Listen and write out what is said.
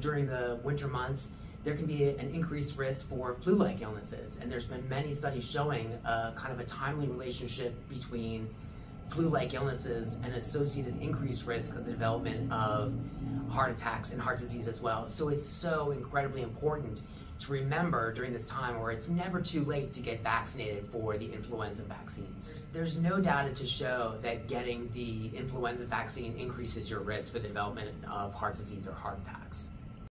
During the winter months, there can be an increased risk for flu-like illnesses, and there's been many studies showing a kind of a timely relationship between flu-like illnesses and associated increased risk of the development of heart attacks and heart disease as well. So it's so incredibly important to remember during this time where it's never too late to get vaccinated for the influenza vaccines. There's no data to show that getting the influenza vaccine increases your risk for the development of heart disease or heart attacks.